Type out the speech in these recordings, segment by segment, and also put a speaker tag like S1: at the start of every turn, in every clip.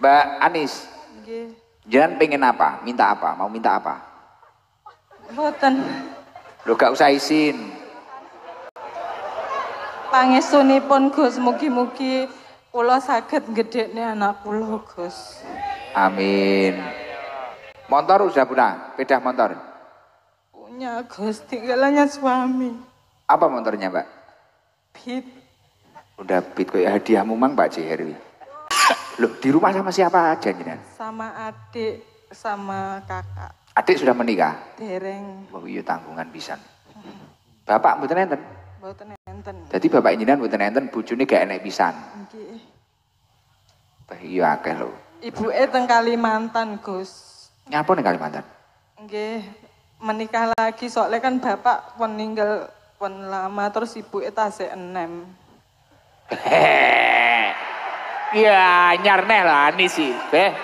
S1: Mbak Anis,
S2: Nggih.
S1: jangan pengen apa? Minta apa? Mau minta apa?
S2: Mboten
S1: Lo gak usah izin.
S2: pangestunipun Gus mugi-mugi kula saged gedhekne anak kula Gus.
S1: Amin. Motor udah punya? Beda motor?
S2: Punya Gus tinggalannya suami.
S1: Apa motornya mbak?
S2: Bit
S1: Udah bit kayak hadiahmu mang Pak Ciherwi. Loh di rumah sama siapa aja jenengan?
S2: sama adik sama kakak
S1: Adik sudah menikah?
S2: dereng
S1: Oh iya tanggungan pisan. Bapak mboten enten.
S2: mboten enten.
S1: Jadi bapak jenengan mboten enten bojone gak enek pisan.
S2: Nggih.
S1: Bah iya akeh lho.
S2: Ibuke teng Kalimantan Gus.
S1: Nyapa ning Kalimantan?
S2: Nggih, menikah lagi soalnya kan bapak meninggal pun lama terus ibu tasik enem.
S1: Hehehe. Ya nyarneh lah ini sih. Beh.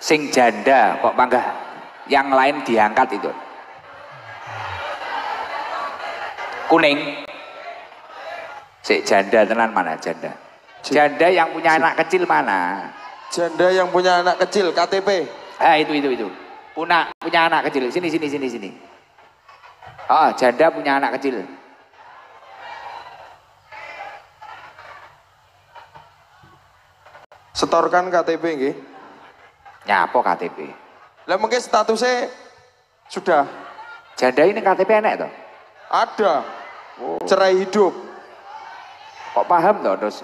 S1: Sing janda kok panggah yang lain diangkat itu. Kuning. Si janda tenan mana janda? Janda yang punya anak kecil mana?
S3: Janda yang punya anak kecil, KTP.
S1: Ah itu itu itu. Punya punya anak kecil. Sini sini sini sini. Oh, janda punya anak kecil.
S3: Setorkan KTP nggih.
S1: Nyapo KTP.
S3: Lah mungkin statusnya sudah
S1: Janda ini KTP enek toh?
S3: ada. Cerai hidup.
S1: Kok paham toh terus?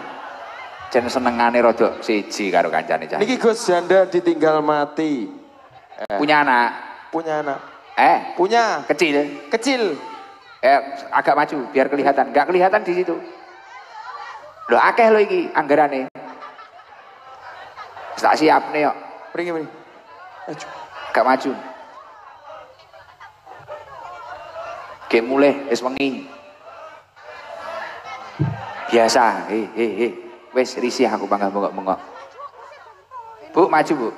S1: Jen senengane rodok siji karo kancane cah.
S3: Niki Gus janda ditinggal mati.
S1: Punya anak.
S3: Punya anak.
S1: Eh,
S3: Punya
S1: kecil.
S3: kecil.
S1: Eh, agak maju biar kelihatan. Enggak kelihatan di situ. Loh akeh lo iki anggarane. Tak siap nih yuk.
S3: Pringi. Maju.
S1: Gak maju. Kayak mulai, wis wengi. Biasa, he he he. Wes risih aku bangga bengok-bengok. Bu, maju, Bu.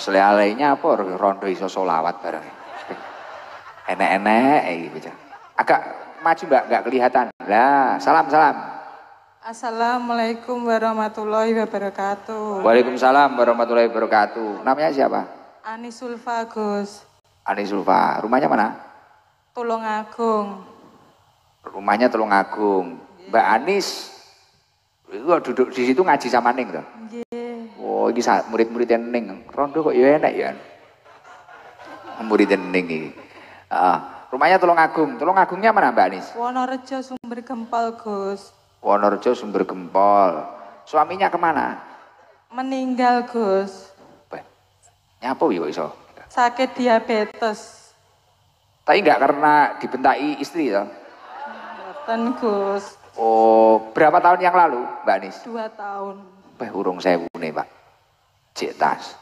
S1: Selelainya apa rondo iso solawat bareng. Enek-enek iki bocah. Agak maju Mbak, enggak kelihatan. Lah, salam salam.
S2: Assalamualaikum warahmatullahi wabarakatuh.
S1: Waalaikumsalam warahmatullahi wabarakatuh. Namanya siapa?
S2: Ani Sulfa Gus,
S1: Ani Sulfa. Rumahnya mana?
S2: Tulung Agung.
S1: Rumahnya Tulungagung. Mbak Anis. Itu duduk di situ ngaji sama Ning toh.
S2: Nggih.
S1: Ini sa- murid-muridnya Ning. Rondo kok ya enak ya. Muridnya Ning iki. Ah, rumahnya Tulungagung. Tulungagungnya mana Mbak Anis?
S2: Wonorejo Sumber Gempol Gus.
S1: Wonorejo Sumber Gempol. Suaminya ke mana?
S2: Meninggal Gus.
S1: Beh, Nyapo ya iso.
S2: Sakit diabetes.
S1: Tapi enggak karena dibentai istri toh.
S2: Mboten Gus.
S1: Oh, berapa tahun yang lalu Mbak Anis?
S2: Dua tahun.
S1: Beh, urung sewu nih Pak. Cik tas.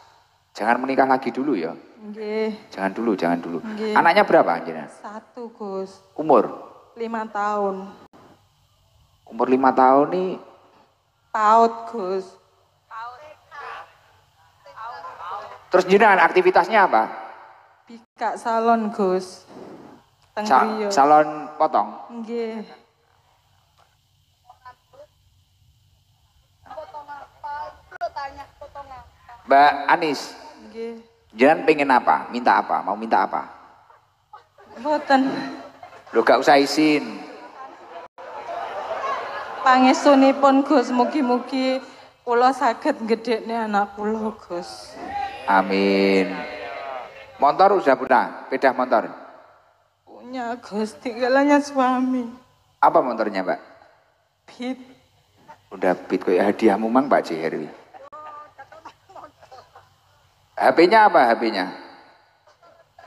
S1: Jangan menikah lagi dulu ya.
S2: Nggih.
S1: Jangan dulu, jangan dulu.
S2: Nggih.
S1: Anaknya berapa jenengan?
S2: Satu Gus.
S1: Umur?
S2: Lima tahun.
S1: Umur lima tahun nih
S2: Paut Gus.
S1: Terus jenengan aktivitasnya apa?
S2: Bika salon Gus. Teng
S1: Sa- salon potong.
S2: Nggih.
S1: Mbak Anis,
S2: Nggih.
S1: jangan pengen apa? Minta apa? Mau minta apa?
S2: Mboten.
S1: Lo gak usah izin.
S2: Pangestunipun Gus mugi-mugi kula saged gedhekne anak kula Gus.
S1: Amin. Motor udah punya? Beda motor?
S2: Punya Gus tinggalannya suami.
S1: Apa motornya mbak?
S2: Bit
S1: Udah bit kayak hadiahmu mang Pak Ciherwi. HP-nya apa HP-nya?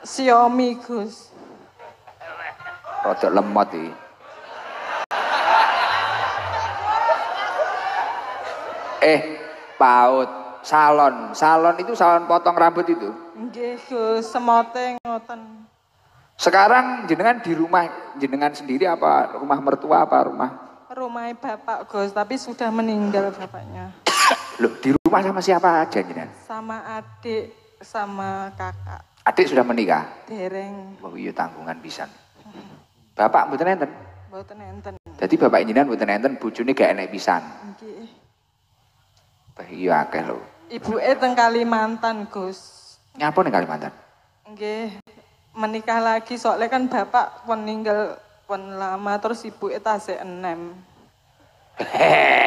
S2: Xiaomi Gus.
S1: Rodok lemot iki. Eh, paut, salon. Salon itu salon potong rambut itu.
S2: Nggih Gus, semote ngoten.
S1: Sekarang jenengan di rumah jenengan sendiri apa rumah mertua apa rumah?
S2: Rumah bapak Gus, tapi sudah meninggal bapaknya.
S1: Loh, di rumah sama siapa aja jenengan?
S2: Sama adik, sama kakak.
S1: Adik sudah menikah?
S2: dereng
S1: Wah iya tanggungan pisan. Bapak mboten enten.
S2: mboten enten.
S1: Jadi bapak jenengan mboten enten, bojone gak enek pisan.
S2: Nggih.
S1: Iya akeh lho.
S2: Ibuke teng Kalimantan, Gus.
S1: Nyapa ning Kalimantan?
S2: Nggih. Menikah lagi soalnya kan bapak meninggal pun lama terus ibuke tasik enem.
S1: Hehehe.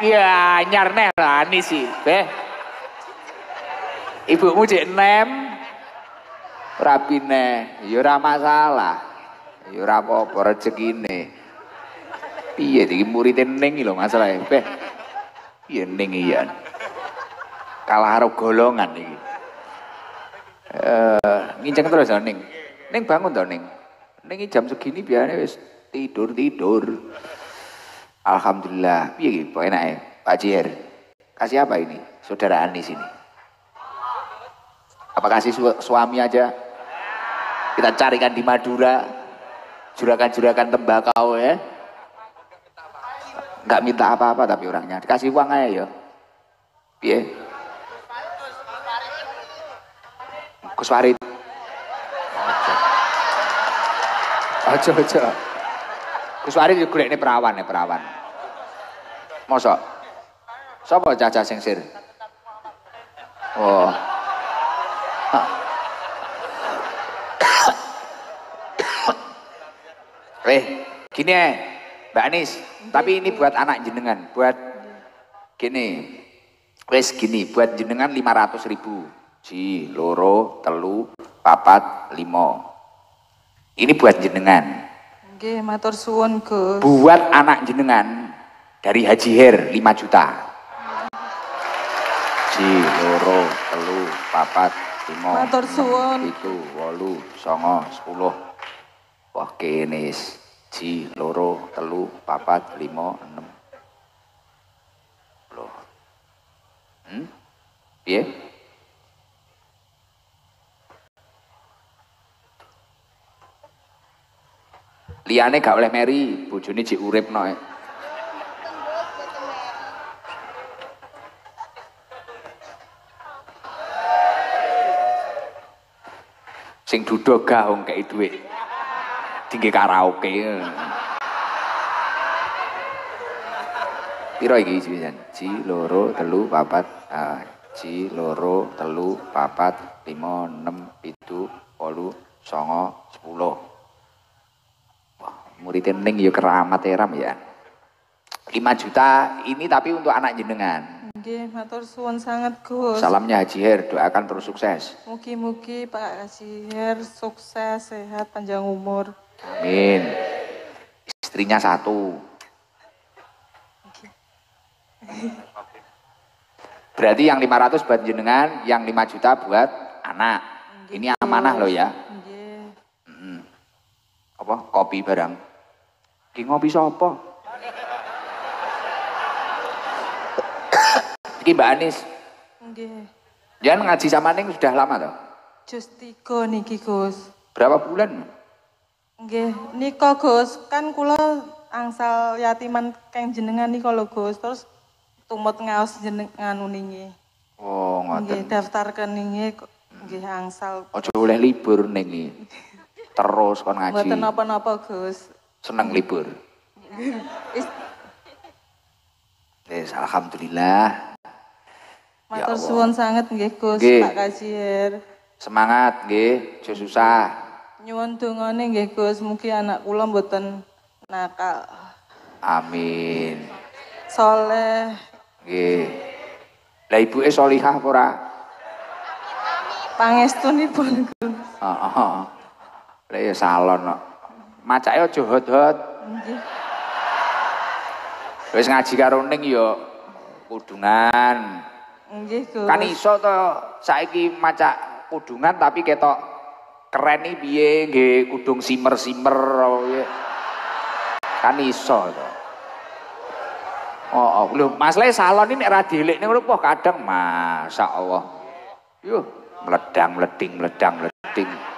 S1: Nyarne lah ini sih, Beh. Ibumu cek nem. Rapine, ya ora masalah. Ya ora apa-apa rezekine. Piye iki murid ning lho masalahe, Beh. Piye ning iya. Kalah karo golongan iki. Eh, nginceng terus ya ning. Ning bangun to ning. Ning jam segini biasanya wis tidur-tidur. Alhamdulillah. Piye iki enake? Pak Jiher. Kasih apa ini? Saudara Anis ini. Apa kasih su- suami aja? Kita carikan di Madura. Juragan-juragan tembakau ya. Enggak minta apa-apa tapi orangnya. Kasih uang aja ya. Piye? Gus Farid. Ojo, ojo. Gus juga golek perawan ya perawan. Mosok. Sapa cacah sing sir? Oh. Eh, gini ya, Mbak Anis. Tapi ini buat anak jenengan, buat gini. Wes gini, buat jenengan 500 ribu. Ji, loro, telu, papat, limo. Ini buat jenengan.
S2: Nggih, matur suwun, Gus.
S1: Buat anak jenengan dari Haji Her 5 juta. Ji, loro, telu, papat, limo.
S2: Matur suwun.
S1: Itu, wolu, songo, sepuluh. Wah, kenis. Ji, loro, telu, papat, limo, enam. Loh. Hmm? Piye? Liane gak oleh meri, bojone jek uripno. Sing duduk gaung kayak dhuwit. tinggi karaoke. Piro iki jenengan? Ji loro telu papat. Ah, Ji loro telu papat 5 6 7 8 9 10 muridin ning ya keramat eram ya. 5 juta ini tapi untuk anak jenengan.
S2: Nggih, matur suwun sangat Gus.
S1: Salamnya Haji Her, doakan terus sukses.
S2: Mugi-mugi Pak Haji Her sukses, sehat, panjang umur.
S1: Amin. Istrinya satu. Berarti yang 500 buat jenengan, yang 5 juta buat anak. Ini amanah loh ya. Apa? Kopi barang. Ki ngopi sapa? Iki Mbak Anis.
S2: Nggih.
S1: Jangan ngaji sama Ning sudah lama toh?
S2: Jus tiga niki, Gus.
S1: Berapa bulan?
S2: Nggih, nika Gus, kan kula angsal yatiman keng jenengan nika lho Gus. Terus tumut ngaos jenengan uningi.
S1: Oh,
S2: Nggih,
S1: ngoten.
S2: daftar ke ningi nggih angsal.
S1: Ojo oleh libur ning. Terus kon ngaji.
S2: Mboten napa-napa Gus.
S1: Seneng libur. Yes, alhamdulillah. Ya
S2: Matur
S1: Allah.
S2: suwun sangat nggih Gus. Pak Kasiher.
S1: Semangat nggih, aja susah.
S2: Nyuwun dongane nggih Gus, mugi anak kula mboten nakal.
S1: Amin.
S2: Soleh,
S1: Nggih. Lah ibuke solihah apa ora?
S2: pangestunipun Gus.
S1: Heeh. Lah ya salon kok. Macake aja hot-hot.
S2: Nggih.
S1: Wis ngaji karo ning ya kudungan.
S2: Nggih Gus.
S1: Kan iso to saiki macak kudungan tapi ketok keren iki piye nggih kudung simer-simer. Kan iso to. Oh, oh. lho masalahe salon ini nek ra dilekne ngono poh kadang masyaallah. Yuh, meledang meleding meledang meleding.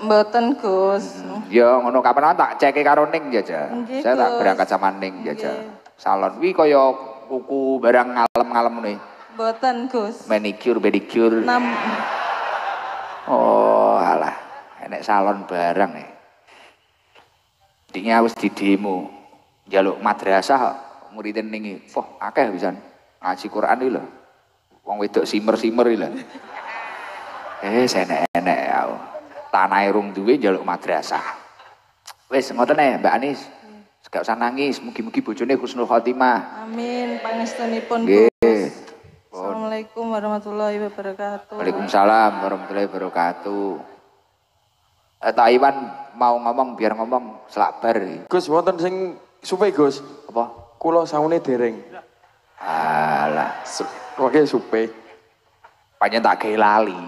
S2: Mboten Gus.
S1: Ya ngono kapan tak ceke karo Ning jaja.
S2: Nggih,
S1: Saya tak
S2: Gus.
S1: berangkat sama Ning jaja.
S2: Nggih.
S1: Salon kuwi kaya kuku barang ngalem-ngalem nih.
S2: Mboten Gus.
S1: Manicure, pedicure.
S2: Nam
S1: enek salon barang ya. Dingnya harus di demo. Jaluk madrasah muridin ning wah akeh bisa ngaji Quran iki lho. Wong wedok simer-simer iki lho. Eh, senek-enek ya. Tanah rung duwe jaluk madrasah. Wis ngoten Mbak Anis. Gak usah nangis, mugi-mugi bojone husnul khotimah.
S2: Amin. Pangestunipun
S1: Nggih.
S2: Gus. Assalamualaikum warahmatullahi wabarakatuh.
S1: Waalaikumsalam warahmatullahi wabarakatuh. Eh, Taiwan mau ngomong biar ngomong selakbar.
S3: Gus wonten sing supe Gus.
S1: Apa?
S3: Kula saune dereng.
S1: Alah,
S3: Su- Oke supe.
S1: panjang tak gawe lali.